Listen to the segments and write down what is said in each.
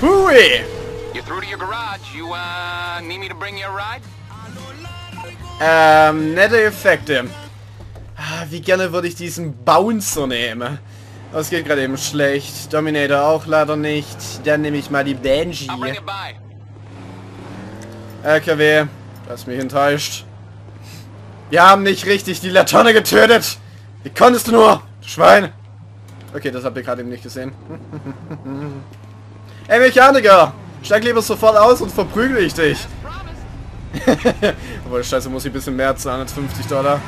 Hui! You're through to your garage. You, uh, need me to bring you a ride? Ähm, nette Effekte. Ah, wie gerne würde ich diesen Bouncer nehmen. Das geht gerade eben schlecht. Dominator auch leider nicht. Dann nehme ich mal die Banshee. LKW, das mich enttäuscht. Wir haben nicht richtig die Laterne getötet. Wie konntest du nur, du Schwein? Okay, das habt ihr gerade eben nicht gesehen. Ey, Mechaniker! Steig lieber sofort aus und verprügel ich dich. Obwohl, scheiße, muss ich ein bisschen mehr zahlen als 50 Dollar.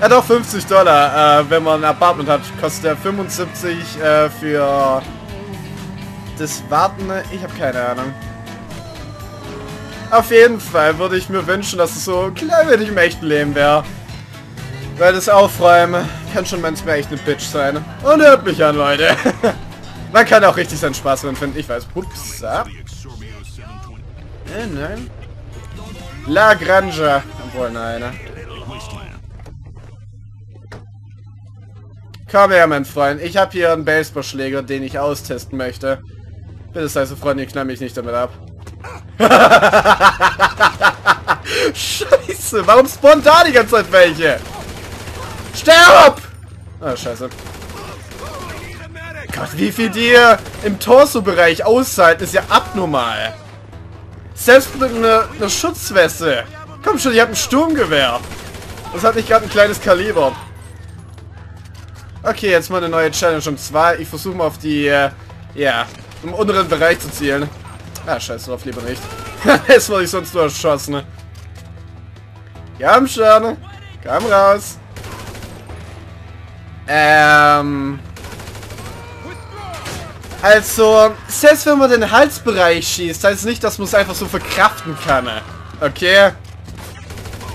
Ja doch, 50 Dollar. Äh, wenn man ein Apartment hat, kostet der 75 äh, für das Warten. Ich habe keine Ahnung. Auf jeden Fall würde ich mir wünschen, dass es so klein wenig im echten Leben wäre. Weil das Aufräumen kann schon manchmal echt eine Bitch sein. Und hört mich an, Leute. Man kann auch richtig seinen Spaß drin finden. Ich weiß. Ups. Ah. Äh, nein. La Granja. Obwohl, nein. Komm her, mein Freund. Ich habe hier einen Baseballschläger, den ich austesten möchte. Bitte sei so freundlich, knall mich nicht damit ab. scheiße, warum spawnt da die ganze Zeit welche? Sterb! Ah, scheiße. Gott, wie viel die im Torso-Bereich aushalten, ist ja abnormal. Selbst mit einer, einer Schutzweste. Komm schon, ich habe ein Sturmgewehr. Das hat nicht gerade ein kleines Kaliber. Okay, jetzt mal eine neue Challenge und zwar, ich versuche mal auf die, äh, ja, im unteren Bereich zu zielen. Ah, scheiß drauf, lieber nicht. das wurde ich sonst nur erschossen. Komm schon. Komm raus. Ähm... Also, selbst wenn man den Halsbereich schießt, heißt nicht, dass man es einfach so verkraften kann. Okay?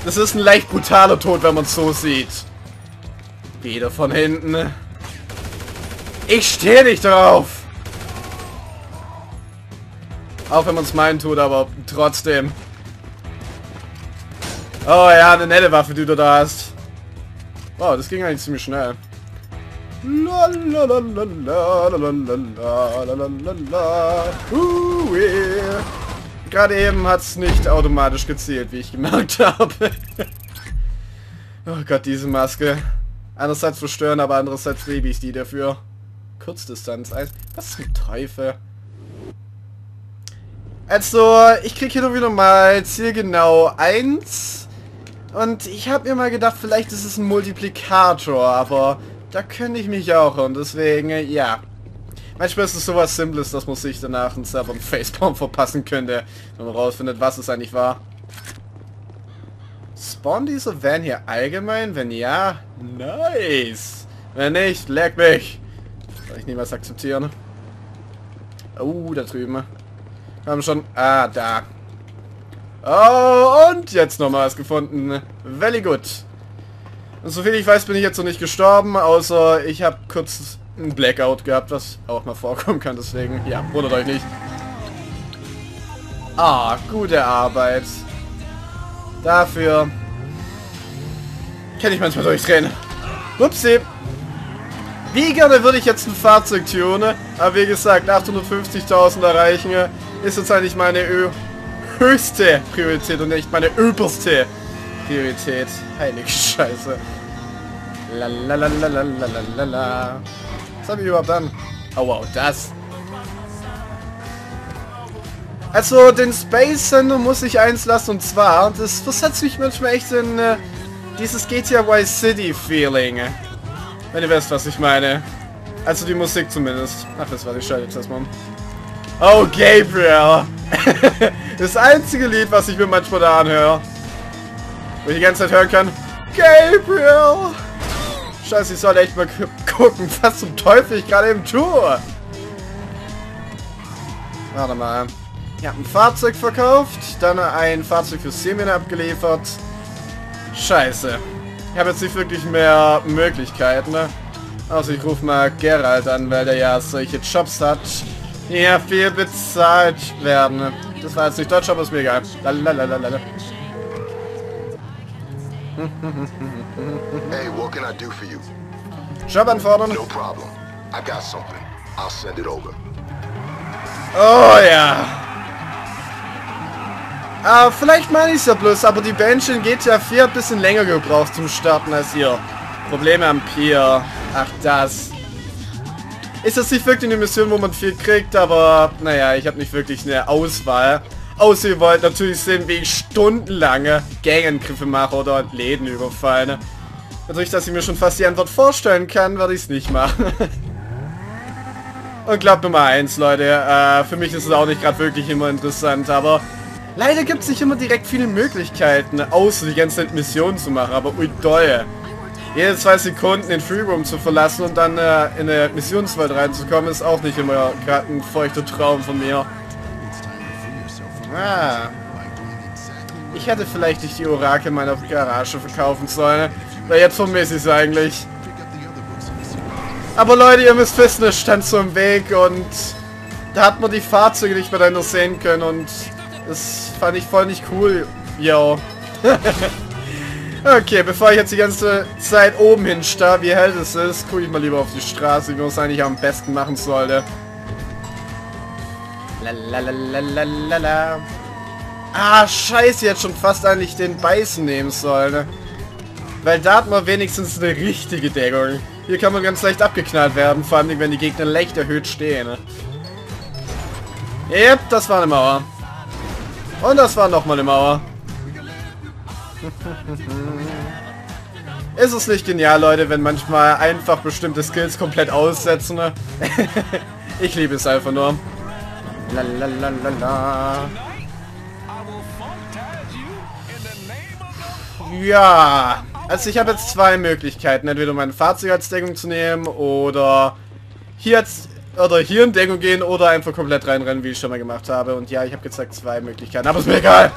Das ist ein leicht brutaler Tod, wenn man es so sieht. Wieder von hinten. Ich stehe nicht drauf. Auch wenn man es meinen tut, aber trotzdem. Oh ja, eine nette Waffe, die du da hast. Wow, das ging eigentlich ziemlich schnell. Gerade eben hat es nicht automatisch gezählt, wie ich gemerkt habe. oh Gott, diese Maske. Einerseits verstören, aber andererseits liebe ich die dafür. Kurzdistanz. Was zum Teufel? Also, ich krieg hier nur wieder mal zielgenau 1. Und ich habe mir mal gedacht, vielleicht ist es ein Multiplikator, aber da könnte ich mich auch und deswegen, ja. Manchmal ist es sowas Simples, dass man sich danach einen Server Facepalm verpassen könnte, wenn man rausfindet, was es eigentlich war. Spawn dieser Van hier allgemein? Wenn ja, nice. Wenn nicht, leck mich. Soll ich niemals akzeptieren. Oh, da drüben. Wir haben schon... Ah, da. Oh, und jetzt nochmal was gefunden. Very good. Und soviel ich weiß, bin ich jetzt noch nicht gestorben, außer ich habe kurz ein Blackout gehabt, was auch mal vorkommen kann, deswegen, ja, wundert euch nicht. Ah, gute Arbeit. Dafür kann ich manchmal durchdrehen. Upsi. Wie gerne würde ich jetzt ein Fahrzeug tunen, aber wie gesagt, 850.000 erreichen ist jetzt eigentlich meine Ö höchste Priorität und nicht meine oberste Priorität. Heilige Scheiße. Lalalalalalala. Was habe ich überhaupt an? Oh wow, das. Also den Space Sender muss ich eins lassen und zwar, das versetzt mich manchmal echt in äh, dieses GTA Vice City Feeling. Wenn ihr wisst, was ich meine. Also die Musik zumindest. Ach, das war die Scheiße jetzt erstmal. Oh, Gabriel. das einzige Lied, was ich mir manchmal da anhöre. Wo ich die ganze Zeit hören kann. Gabriel. Scheiße, ich soll echt mal gucken, was zum Teufel ich gerade eben tue. Warte mal. Ich habe ein Fahrzeug verkauft, dann ein Fahrzeug für Semien abgeliefert. Scheiße. Ich habe jetzt nicht wirklich mehr Möglichkeiten, ne? Also ich rufe mal Gerald an, weil der ja solche Jobs hat, die ja viel bezahlt werden. Das war jetzt nicht Deutsch, aber ist mir egal. Lalalala. Hey, what can I do for you? Job anfordern. No problem. I got something. I'll send it over. Oh ja. Ah, vielleicht meine ich es ja bloß, aber die Bench in GTA 4 hat ein bisschen länger gebraucht zum Starten als hier. Probleme am Pier. Ach, das. Ist das nicht wirklich eine Mission, wo man viel kriegt, aber naja, ich habe nicht wirklich eine Auswahl. Außer ihr wollt natürlich sehen, wie ich stundenlange Gangangriffe mache oder Läden überfallen. Dadurch, dass ich mir schon fast die Antwort vorstellen kann, werde ich es nicht machen. Und glaubt Nummer eins, Leute, äh, für mich ist es auch nicht gerade wirklich immer interessant, aber leider gibt es nicht immer direkt viele Möglichkeiten, außer die ganze Zeit Missionen zu machen, aber ui doll. Jede zwei Sekunden den Freeroom zu verlassen und dann äh, in eine Missionswelt reinzukommen, ist auch nicht immer gerade ein feuchter Traum von mir. Ah. Ich hätte vielleicht nicht die Orakel meiner Garage verkaufen sollen, weil jetzt vermisse ich es eigentlich. Aber Leute, ihr müsst wissen, es stand so im Weg und da hat man die Fahrzeuge nicht miteinander sehen können und das fand ich voll nicht cool. Yo. okay, bevor ich jetzt die ganze Zeit oben hin starr, wie hell es ist, gucke ich mal lieber auf die Straße, wie man es eigentlich am besten machen sollte. Lalalala. Ah, scheiße, jetzt schon fast eigentlich den Beißen nehmen sollen. Ne? Weil da hat man wenigstens eine richtige Deckung. Hier kann man ganz leicht abgeknallt werden, vor allem wenn die Gegner leicht erhöht stehen. Ne? Yep, das war eine Mauer. Und das war nochmal eine Mauer. Ist es nicht genial, Leute, wenn manchmal einfach bestimmte Skills komplett aussetzen? Ne? ich liebe es einfach nur. Lalalala. Ja, also ich habe jetzt zwei Möglichkeiten. Entweder mein Fahrzeug als Deckung zu nehmen oder hier jetzt oder hier in Deckung gehen oder einfach komplett reinrennen, wie ich schon mal gemacht habe. Und ja, ich habe gezeigt zwei Möglichkeiten, aber ist mir egal.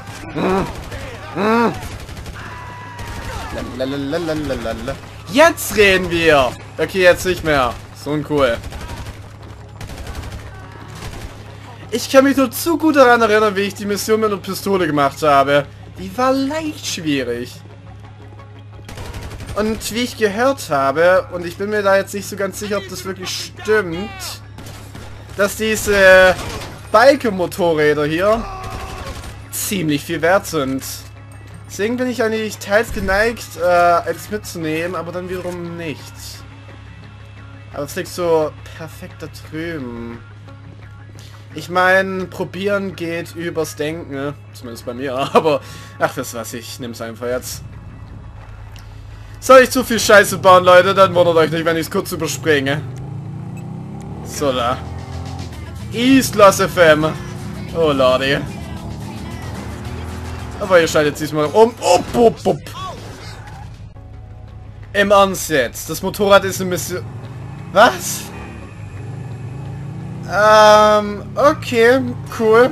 Jetzt reden wir. Okay, jetzt nicht mehr. So ein Ich kann mich nur zu gut daran erinnern, wie ich die Mission mit einer Pistole gemacht habe. Die war leicht schwierig. Und wie ich gehört habe, und ich bin mir da jetzt nicht so ganz sicher, ob das wirklich stimmt, dass diese Biker-Motorräder hier ziemlich viel wert sind. Deswegen bin ich eigentlich teils geneigt, äh, eins mitzunehmen, aber dann wiederum nicht. Aber es liegt so perfekt da drüben. Ich meine, probieren geht übers Denken, ne? zumindest bei mir, aber ach, das was, ich es einfach jetzt. Soll ich zu viel Scheiße bauen, Leute? Dann wundert euch nicht, wenn ich es kurz überspringe. So, da. Islas FM. Oh, Lordi. Aber ihr schaltet diesmal um. Upp, upp, upp. Im Ansatz. Das Motorrad ist ein bisschen... Was? Ähm, okay, cool.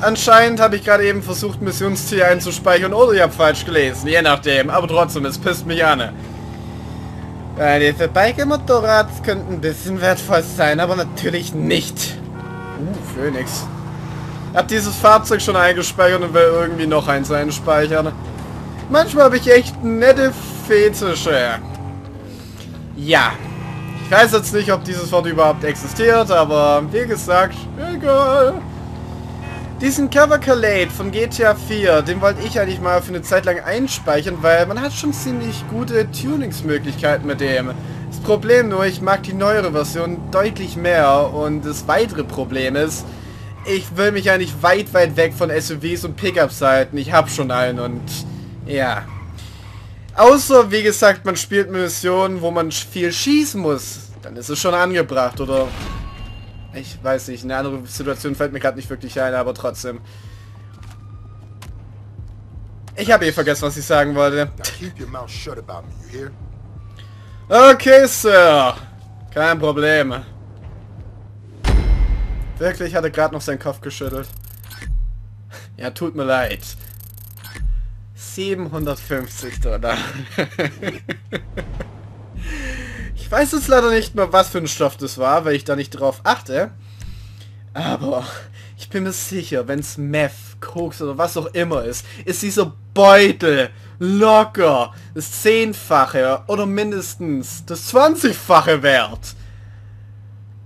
Anscheinend habe ich gerade eben versucht, Missionsziel einzuspeichern oder ich habe falsch gelesen. Je nachdem. Aber trotzdem, es pisst mich an. Weil diese Biker-Motorrad könnten ein bisschen wertvoll sein, aber natürlich nicht. Uh, Phoenix. Ich dieses Fahrzeug schon eingespeichert und will irgendwie noch eins einspeichern. Manchmal habe ich echt nette Fetische. Ja. Ich weiß jetzt nicht, ob dieses Wort überhaupt existiert, aber wie gesagt, egal. Diesen Cover Collate von GTA 4, den wollte ich eigentlich mal für eine Zeit lang einspeichern, weil man hat schon ziemlich gute Tuningsmöglichkeiten mit dem. Das Problem nur, ich mag die neuere Version deutlich mehr und das weitere Problem ist, ich will mich eigentlich weit, weit weg von SUVs und Pickups halten. Ich habe schon einen und ja. Außer, wie gesagt, man spielt Missionen, wo man viel schießen muss. Dann ist es schon angebracht oder ich weiß nicht, eine andere Situation fällt mir gerade nicht wirklich ein, aber trotzdem. Ich habe eh vergessen, was ich sagen wollte. Okay, Sir. Kein Problem. Wirklich, hatte gerade noch seinen Kopf geschüttelt. Ja, tut mir leid. 750 Dollar. Ich weiß jetzt leider nicht mehr, was für ein Stoff das war, weil ich da nicht drauf achte. Aber ich bin mir sicher, wenn es Meth, Koks oder was auch immer ist, ist dieser Beutel locker das Zehnfache oder mindestens das Zwanzigfache wert.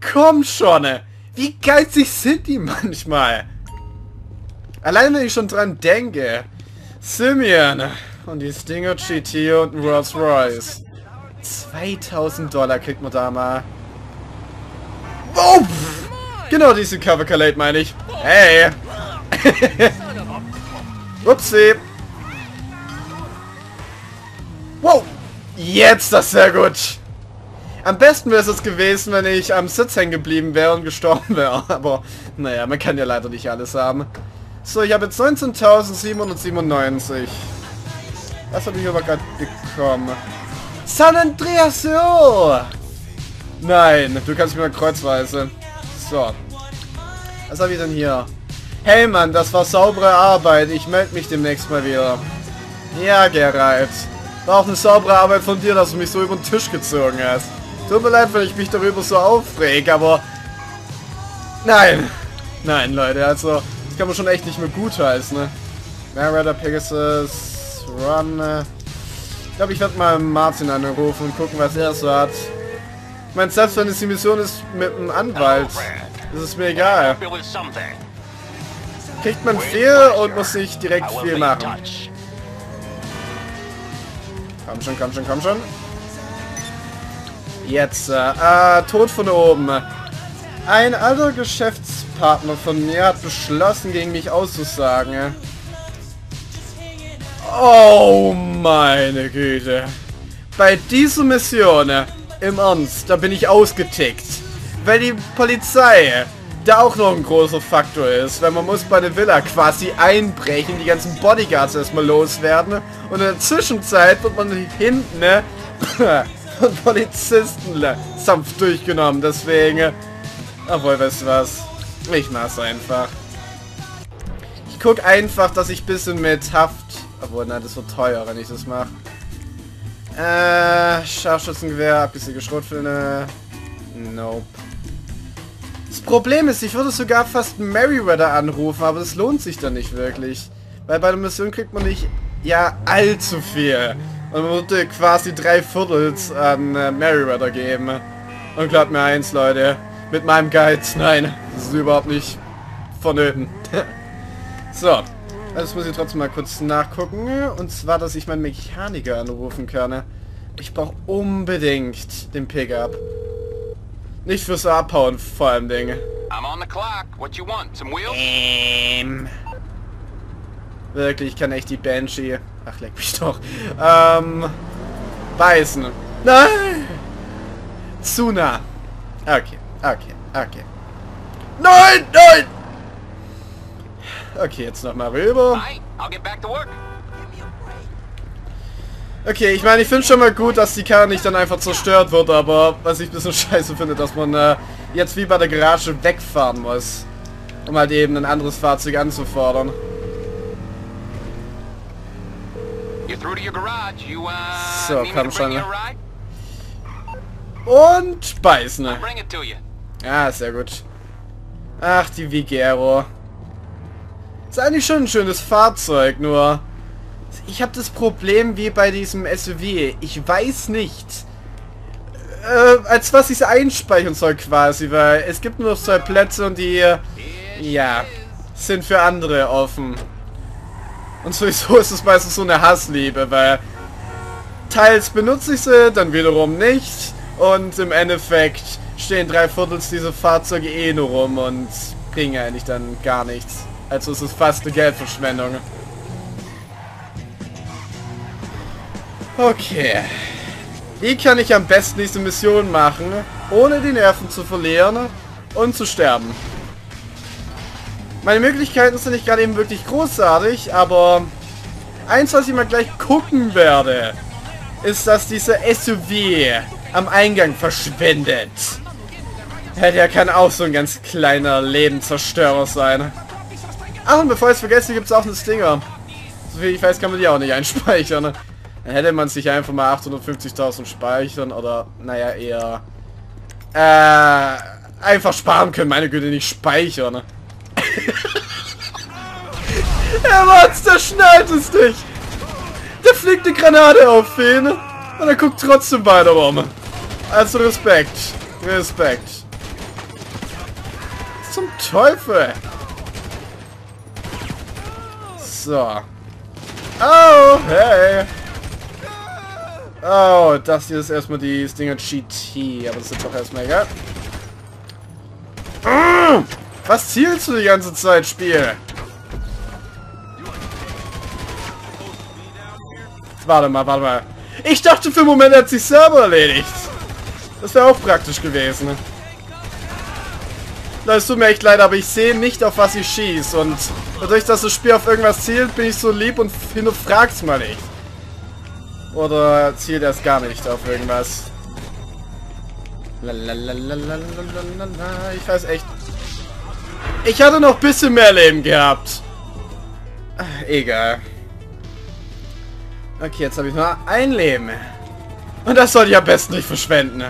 Komm schon! Wie geizig sind die manchmal? Allein wenn ich schon dran denke. Simeon und die Stinger GT und Rolls Royce. 2000 Dollar kriegt man da mal. Oh, genau diese Cover Calate meine ich. Hey! Upsi! Wow! Jetzt das sehr gut! Am besten wäre es gewesen, wenn ich am Sitz hängen geblieben wäre und gestorben wäre. Aber, naja, man kann ja leider nicht alles haben. So, ich habe jetzt 19.797. Was habe ich aber gerade bekommen? San Andreas, oh! Nein, du kannst mir mal kreuzweise. So. Was habe ich denn hier? Hey Mann, das war saubere Arbeit. Ich melde mich demnächst mal wieder. Ja, Geralt. War auch eine saubere Arbeit von dir, dass du mich so über den Tisch gezogen hast. Tut mir leid, wenn ich mich darüber so aufreg, aber... Nein. Nein, Leute, also... Kann man schon echt nicht mehr gutheißen, ne? Marauder Pegasus... Run... Äh, ich glaube, ich werde mal Martin anrufen und gucken, was er so hat. Ich meine, selbst wenn es die Mission ist mit einem Anwalt, ist es mir egal. Kriegt man viel und muss nicht direkt viel machen. Komm schon, komm schon, komm schon. Jetzt, äh, äh, Tod von oben. Ein alter Geschäftspartner von mir hat beschlossen, gegen mich auszusagen. Oh, meine Güte. Bei dieser Mission, im Ernst, da bin ich ausgetickt. Weil die Polizei da auch noch ein großer Faktor ist, weil man muss bei der Villa quasi einbrechen, die ganzen Bodyguards erstmal loswerden und in der Zwischenzeit wird man hinten von Polizisten sanft durchgenommen. Deswegen, obwohl, weißt du was? Ich mach's einfach. Ich guck einfach, dass ich ein bisschen mit Haft... Obwohl, nein, das wird teuer, wenn ich das mache. Äh, Scharfschützengewehr, abgesiegte Schrotflinte. Nope. Das Problem ist, ich würde sogar fast Meriwether anrufen, aber das lohnt sich dann nicht wirklich. Weil bei der Mission kriegt man nicht, ja, allzu viel. Und man würde quasi drei Viertels an äh, Meriwether geben. Und glaubt mir eins, Leute. Mit meinem Guide, nein, das ist überhaupt nicht vonnöten. so. Das muss ich trotzdem mal kurz nachgucken. Und zwar, dass ich meinen Mechaniker anrufen kann. Ich brauche unbedingt den Pickup. Nicht fürs Abhauen, vor allem Dinge. I'm on the clock. What you want? Some wheels? Ähm. Wirklich, ich kann echt die Banshee. Ach, leck mich doch. Ähm. Beißen. Nein! Zu nah. Okay, okay, okay. Nein, nein! Okay, jetzt nochmal rüber. Okay, ich meine, ich finde schon mal gut, dass die Karre nicht dann einfach zerstört wird, aber was ich ein bisschen scheiße finde, dass man äh, jetzt wie bei der Garage wegfahren muss, um halt eben ein anderes Fahrzeug anzufordern. Uh, So, komm schon, ne? Und beißen. I'll Ja, sehr gut. Ach, die Vigero. Ist eigentlich schon ein schönes Fahrzeug, nur... Ich habe das Problem wie bei diesem SUV. Ich weiß nicht, äh, als was ich es einspeichern soll quasi, weil es gibt nur zwei Plätze und die, ja, sind für andere offen. Und sowieso ist es meistens so eine Hassliebe, weil teils benutze ich sie, dann wiederum nicht. Und im Endeffekt stehen drei Viertels dieser Fahrzeuge eh nur rum und bringen eigentlich dann gar nichts. Also es ist fast eine Geldverschwendung. Okay. Wie kann ich am besten diese Mission machen, ohne die Nerven zu verlieren und zu sterben? Meine Möglichkeiten sind nicht gerade eben wirklich großartig, aber eins, was ich mal gleich gucken werde, ist, dass dieser SUV am Eingang verschwindet. Ja, der kann auch so ein ganz kleiner Lebenzerstörer sein. Ach, und bevor ich es vergesse, gibt es auch einen Stinger. Soviel ich weiß, kann man die auch nicht einspeichern. ne? Dann hätte man sich einfach mal 850.000 speichern oder, naja, eher... Äh, einfach sparen können. Meine Güte, nicht speichern. ne? Er macht's, der schnallt es dich. Der fliegt eine Granate auf ihn und er guckt trotzdem weiter rum. Also Respekt. Respekt. Zum Teufel? So. Oh, hey. Oh, das hier ist erstmal die Stinger GT, aber das ist doch erstmal egal. Mm, was zielst du die ganze Zeit, Spiel? Warte mal, warte mal. Ich dachte für einen Moment, er hat sich selber erledigt. Das wäre auch praktisch gewesen. Es tut mir echt leid, aber ich sehe nicht, auf was ich schieße. Und dadurch, dass das Spiel auf irgendwas zielt, bin ich so lieb und hinterfrag's mal nicht. Oder zielt erst gar nicht auf irgendwas. Ich weiß echt. Ich hatte noch ein bisschen mehr Leben gehabt. Egal. Okay, jetzt habe ich nur ein Leben. Und das sollte ich am besten nicht verschwenden.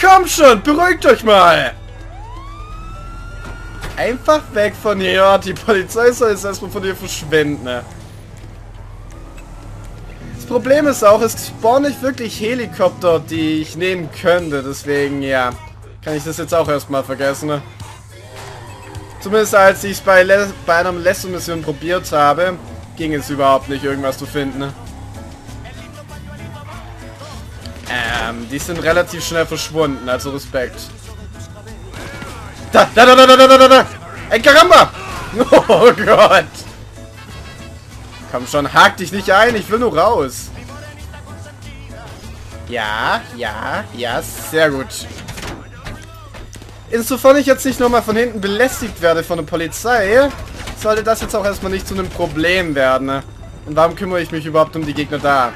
Komm schon, beruhigt euch mal. Einfach weg von hier. Die Polizei soll jetzt erstmal von hier verschwinden. Das Problem ist auch, es spawnen nicht wirklich Helikopter, die ich nehmen könnte. Deswegen, ja, kann ich das jetzt auch erstmal vergessen. Zumindest als ich es bei, bei einer Lesso-Mission probiert habe, ging es überhaupt nicht, irgendwas zu finden. Ähm, die sind relativ schnell verschwunden, also Respekt. Da, da, da, da, da, da, da, da! Ey, Karamba! Oh Gott! Komm schon, hak dich nicht ein, ich will nur raus. Ja, ja, ja, sehr gut. Insofern ich jetzt nicht nochmal von hinten belästigt werde von der Polizei, sollte das jetzt auch erstmal nicht zu einem Problem werden. Und warum kümmere ich mich überhaupt um die Gegner da?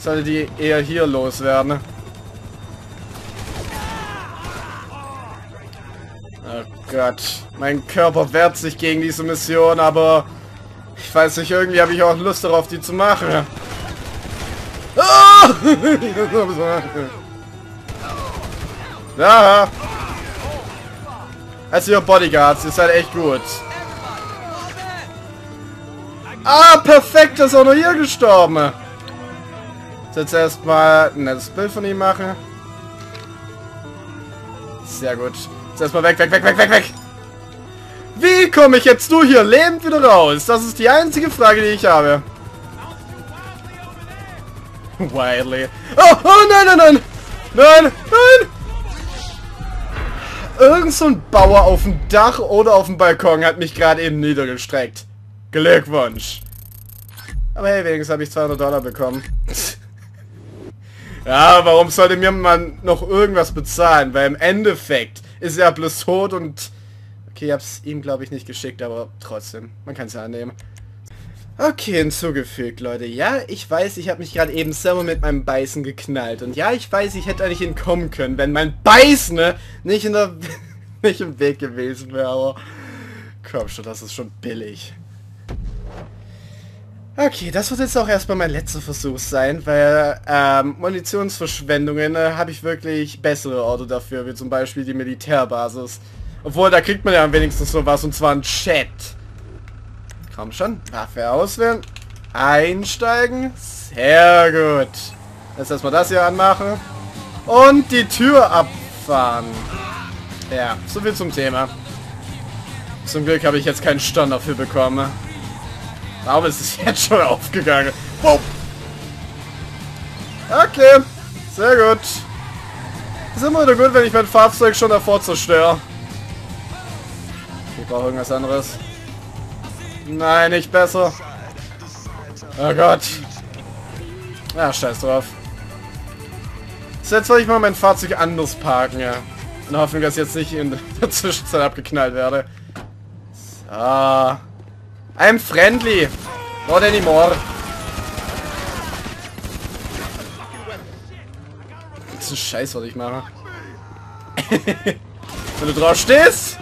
Sollte die eher hier loswerden. Oh Gott. Mein Körper wehrt sich gegen diese Mission, aber ich weiß nicht, irgendwie habe ich auch Lust darauf, die zu machen. Oh! ja. Also ihr Bodyguards, ihr seid echt gut. Ah, perfekt, ist auch noch hier gestorben. Jetzt erstmal ein nettes Bild von ihm machen. Sehr gut. Jetzt erstmal weg, weg, weg, weg, weg, weg. Wie komme ich jetzt du hier lebend wieder raus? Das ist die einzige Frage, die ich habe. Wildly. Oh, oh nein, nein, nein. Nein, nein. Irgend so ein Bauer auf dem Dach oder auf dem Balkon hat mich gerade eben niedergestreckt. Glückwunsch. Aber hey, wenigstens habe ich 200 Dollar bekommen. Ja, warum sollte mir man noch irgendwas bezahlen? Weil im Endeffekt ist er bloß tot und... Okay, ich hab's ihm, glaube ich, nicht geschickt, aber trotzdem. Man kann es ja annehmen. Okay, hinzugefügt, Leute. Ja, ich weiß, ich habe mich gerade eben selber mit meinem Beißen geknallt. Und ja, ich weiß, ich hätte eigentlich entkommen können, wenn mein Beißen ne, nicht in der... nicht im Weg gewesen wäre, aber... Komm schon, das ist schon billig. Okay, das wird jetzt auch erstmal mein letzter Versuch sein, weil ähm, Munitionsverschwendungen äh, habe ich wirklich bessere Orte dafür, wie zum Beispiel die Militärbasis. Obwohl, da kriegt man ja wenigstens sowas, und zwar ein Chat. Komm schon, Waffe auswählen, einsteigen, sehr gut. Jetzt erstmal das hier anmachen und die Tür abfahren. Ja, soviel zum Thema. Zum Glück habe ich jetzt keinen Stern dafür bekommen. Es ist jetzt schon aufgegangen. Wow. Okay. Sehr gut. Ist immer wieder gut, wenn ich mein Fahrzeug schon davor zerstöre. Ich brauche irgendwas anderes. Nein, nicht besser. Oh Gott. Ja, scheiß drauf. So, jetzt soll ich mal mein Fahrzeug anders parken, ja. In Hoffnung, dass ich jetzt nicht in der Zwischenzeit abgeknallt werde. So. I'm friendly. Not anymore. Das ist ein Scheiß, was ich mache. Wenn du drauf stehst.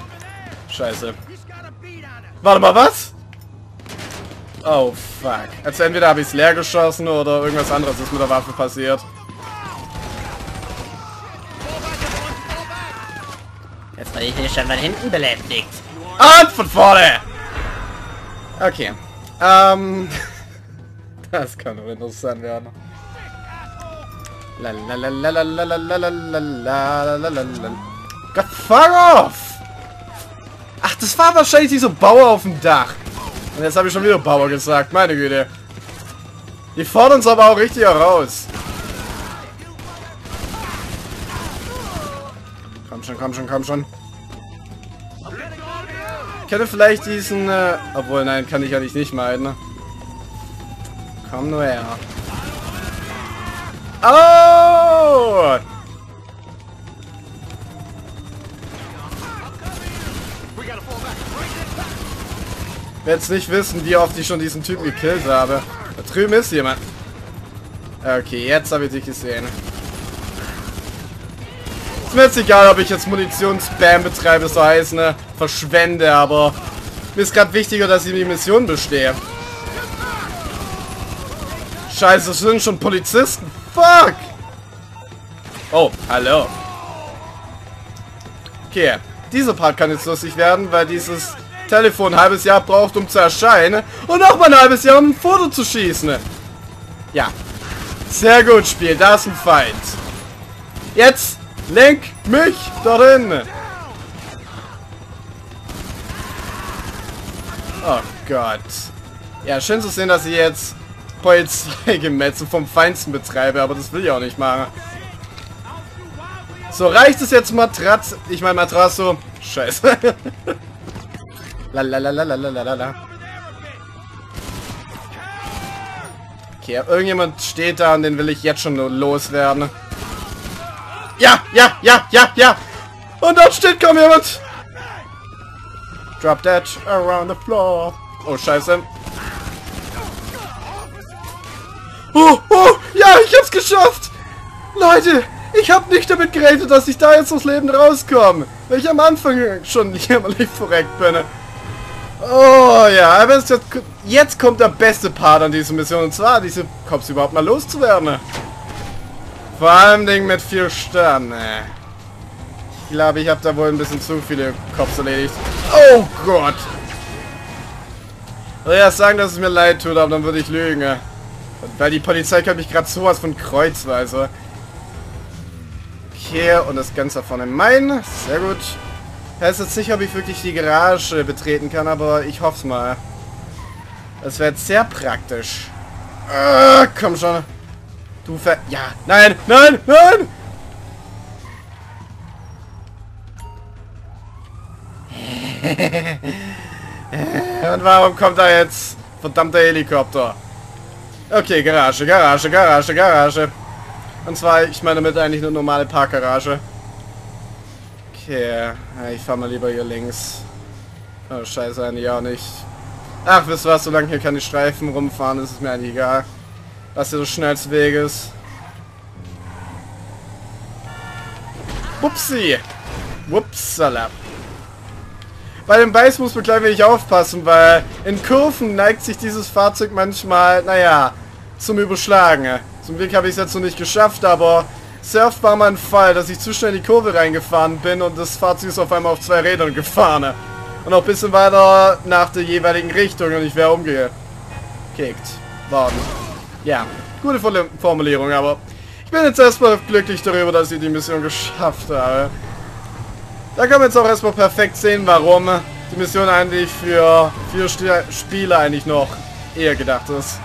Scheiße. Warte mal, was? Oh, fuck. Also entweder habe ich es leer geschossen oder irgendwas anderes ist mit der Waffe passiert. Jetzt war ich hier schon mal hinten belästigt. Und von vorne! Okay. Ähm. Das kann doch interessant werden. Gott, fuck off! Ach, das war wahrscheinlich dieser Bauer auf dem Dach. Und jetzt habe ich schon wieder Bauer gesagt, meine Güte. Die fordern es aber auch richtig heraus. Komm schon, komm schon, komm schon. Ich könnte vielleicht diesen... Äh, obwohl, nein, kann ich ja nicht meiden. Ne? Komm nur her. Oh! Werde jetzt nicht wissen, wie oft ich schon diesen Typen gekillt habe. Da drüben ist jemand. Okay, jetzt habe ich dich gesehen. Ist mir jetzt egal, ob ich jetzt Munitionsspam betreibe, so heißt, ne? Verschwende, aber mir ist gerade wichtiger, dass ich die Mission bestehe. Scheiße, das sind schon Polizisten. Fuck! Oh, hallo. Okay, dieser Part kann jetzt lustig werden, weil dieses Telefon ein halbes Jahr braucht, um zu erscheinen. Und noch mal ein halbes Jahr, um ein Foto zu schießen. Ja. Sehr gut, Spiel. Da ist ein Feind. Jetzt lenk mich darin. Oh Gott. Ja, schön zu sehen, dass ich jetzt Polizeigemetzel vom Feinsten betreibe, aber das will ich auch nicht machen. So, reicht es jetzt Matratz... Ich meine Matrasso. Scheiße. Lalalalalalala. Okay, irgendjemand steht da und den will ich jetzt schon loswerden. Ja, ja, ja, ja, ja. Und dort steht kaum jemand. Drop that around the floor. Oh, scheiße. Oh, oh, ja, ich hab's geschafft. Leute, ich hab nicht damit gerechnet, dass ich da jetzt aus Leben rauskomme. Weil ich am Anfang schon jämmerlich verreckt bin. Oh ja, aber jetzt, jetzt kommt der beste Part an dieser Mission. Und zwar, diese Cops überhaupt mal loszuwerden. Vor allem Ding mit vier Sternen. Ich glaube, ich habe da wohl ein bisschen zu viele Cops erledigt. Oh Gott. Ich würde ja sagen, dass es mir leid tut, aber dann würde ich lügen. Weil die Polizei kann mich gerade sowas von kreuzweise. Okay, und das Ganze vorne mein. Sehr gut. Ich weiß jetzt nicht, ob ich wirklich die Garage betreten kann, aber ich hoffe es mal. Das wäre jetzt sehr praktisch. Ah, komm schon. Du ver... Ja. Nein, nein, nein! Und warum kommt da jetzt verdammter Helikopter? Okay, Garage, Garage, Garage, Garage. Und zwar, ich meine damit eigentlich eine normale Parkgarage. Okay, ich fahr mal lieber hier links. Oh, scheiße, eigentlich auch nicht. Ach, wisst was, solange hier keine Streifen rumfahren, ist es mir eigentlich egal. Was hier der schnellste Weg ist. Upsi! Wupsala. Bei dem Beiß muss man gleich wenig aufpassen, weil in Kurven neigt sich dieses Fahrzeug manchmal, naja, zum Überschlagen. Zum Glück habe ich es jetzt noch nicht geschafft, aber sehr oft war mal Fall, dass ich zu schnell in die Kurve reingefahren bin und das Fahrzeug ist auf einmal auf zwei Rädern gefahren. Und auch ein bisschen weiter nach der jeweiligen Richtung und ich wäre umgekickt worden. Ja, gute Formulierung, aber ich bin jetzt erstmal glücklich darüber, dass ich die Mission geschafft habe. Da kann man jetzt auch erstmal perfekt sehen, warum die Mission eigentlich für vier Spieler eigentlich noch eher gedacht ist.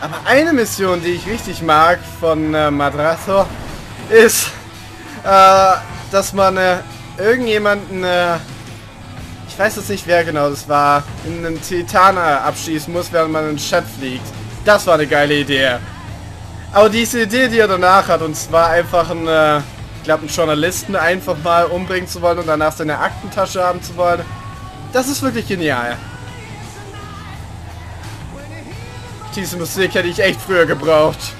Aber eine Mission, die ich richtig mag von äh, Madrazo, ist, äh, dass man äh, irgendjemanden, äh, weiß jetzt nicht wer genau das war, in einen Titaner abschießen muss, während man in den Chat fliegt. Das war eine geile Idee. Aber diese Idee, die er danach hat, und zwar einfach ein, äh, ich glaube, einen Journalisten einfach mal umbringen zu wollen und danach seine Aktentasche haben zu wollen, das ist wirklich genial. Diese Musik hätte ich echt früher gebraucht.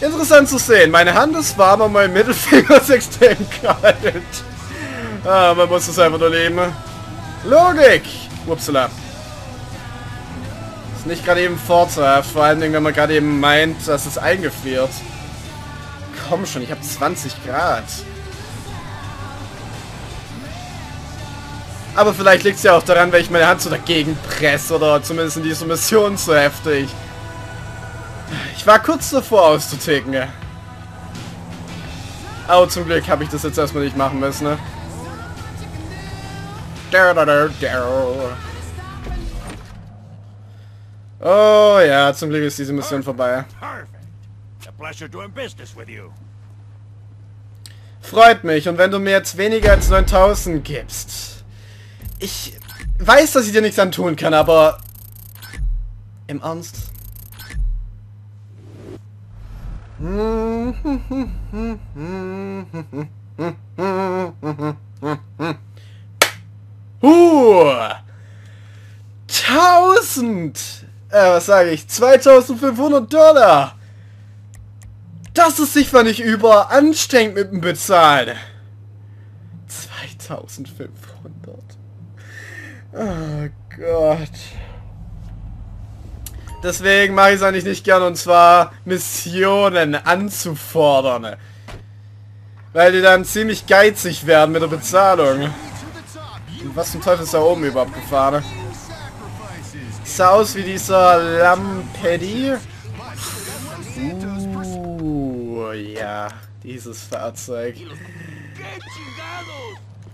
Interessant zu sehen. Meine Hand ist warm, aber mein Mittelfinger ist extrem kalt. Ah, man muss es einfach nur leben. Logik! Upsala. Ist nicht gerade eben vorteilhaft, vor allem wenn man gerade eben meint, dass es eingefriert. Komm schon, ich habe 20 Grad. Aber vielleicht liegt es ja auch daran, weil ich meine Hand so dagegen presse oder zumindest in dieser Mission so heftig. Ich war kurz davor auszuticken. Aber zum Glück habe ich das jetzt erstmal nicht machen müssen, ne? Oh ja, zum Glück ist diese Mission vorbei. Perfect. A pleasure doing business with you. Freut mich. Und wenn du mir jetzt weniger als 9000 gibst. Ich weiß, dass ich dir nichts antun kann, aber... Im Ernst? Huh! 1000! Äh, was sage ich? 2500 Dollar! Das ist sicher nicht über anstrengend mit dem Bezahlen. 2500. Oh Gott. Deswegen mache ich es eigentlich nicht gern und zwar Missionen anzufordern. Weil die dann ziemlich geizig werden mit der Bezahlung. Was zum Teufel ist da oben überhaupt gefahren? Sah aus wie dieser Lampetti. Uh, ja, dieses Fahrzeug.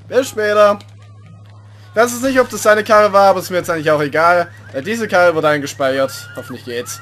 Bis später. Ich weiß es nicht, ob das seine Karre war, aber ist mir jetzt eigentlich auch egal. Äh, Diese Karre wurde eingespeichert. Hoffentlich geht's.